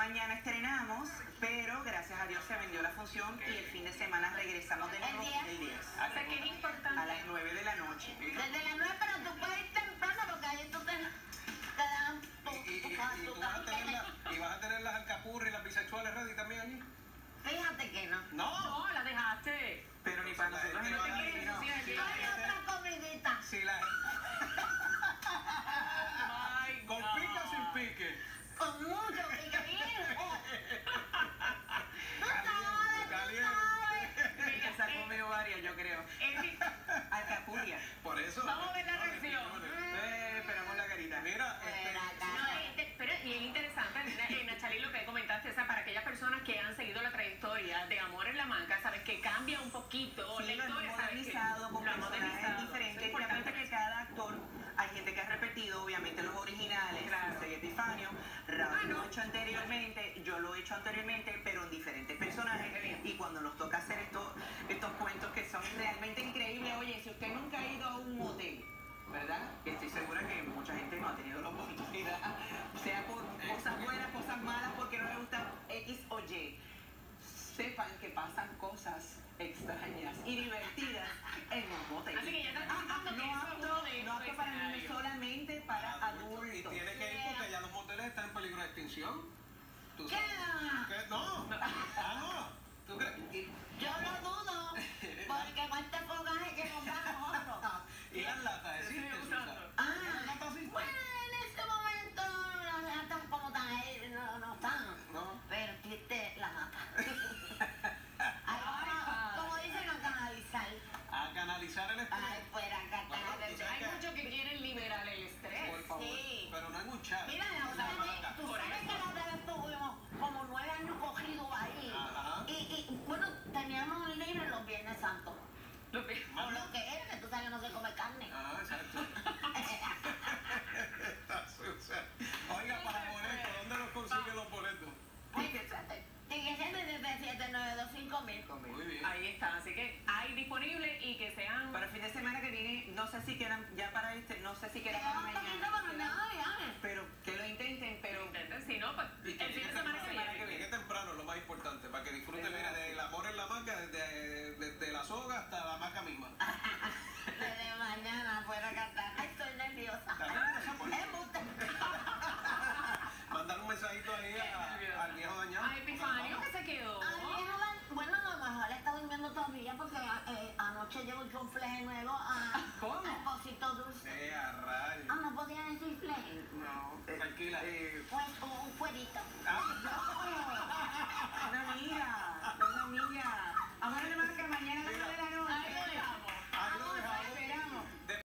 mañana estrenamos, pero gracias a Dios se vendió la función y el fin de semana regresamos de ¿El nuevo el 10. O sea que es A importante. las 9 de la noche. Desde las nueve, pero tú puedes ir temprano porque ahí tú te, te dan tu, Y, y, tu, y, tu, y tu tú vas a tener café. la- y vas a tener las alcapurras y las bisexuales ready también allí. Fíjate que no. No. No, la dejaste. Pero ni para nosotros no te ay, quieres, ay, no. ay, Si Hay la gente, otra comidita. si la Ay, con no. pica o sin pique. Con mucho pique bien. Tú sabes, tú Caliente. sabes. Que se ha comido varias, yo creo. Eri, Alcapuria. Por eso. Vamos a ver la reacción. Eh, esperamos la carita. Mira, este, Espera, No, este, pero bien interesante, eh, Nachali, lo que comentaste, o sea, para aquellas personas que han seguido la trayectoria de Amor en la Manca, sabes que cambia un poquito Sí, la historia, sabes que modernizado con lo personajes modernizado. diferentes. Es Y que cada actor, hay gente que ha repetido, obviamente los originales, Claro. José Epifanio, Raúl Ah, no. lo he hecho anteriormente, yo lo he hecho anteriormente, pero en diferentes personajes. Y cuando nos toca realmente increíbles, oye, si usted nunca ha ido a un motel, ¿verdad? Que estoy segura que mucha gente no ha tenido la oportunidad, sea por cosas buenas, cosas malas, porque no le gusta X o Y. Sepan que pasan cosas extrañas y divertidas en los moteles. Así que ya estás diciendo que no eso es apto, de no apto para niños, escenarios. solamente para Y adultos. tiene que ir porque ya los moteles están en peligro de extinción. ¿Tú ¿Qué? sabes? ¿Qué? No. Ah, no. Ay, fuera Bueno, sabes Hay muchos que quieren liberar el estrés. Por favor. Sí. Pero no un chat. Mira, en o una sea, hamaca. tú Por sabes eso. que la otra vez estuvimos como nueve años cogidos ahí. Ajá. Y, y bueno, teníamos libre los Viernes Santos. Lo que- Por lo que es, que tú sabes que no se come carne. Ah, exacto. Susan. Oiga, para boletos, ¿dónde los consigue los boletos? Fíjate. Tiquete desde 792 mil. Muy bien. Ahí está, así que hay disponible y que sean... Para el fin de semana que viene, no sé si quedan, ya para este, no sé si quedan Queda para mañana. para. Pero que lo intenten, pero Intenten, si no, pues Y el fin de semana que viene. que llegue temprano lo más importante, para que disfruten mira, del amor en la maca, desde, desde la soga hasta la maca misma. Desde mañana fuera a cantar. Ay, estoy nerviosa. Mandar un mensajito ahí a- al viejo dañado. Ay, Epifanio, que se quedó porque eh, anoche llevo el complejo nuevo a, ¿Cómo? a Cosito Dulce. Sí, a. Ah, no podía decir fleje.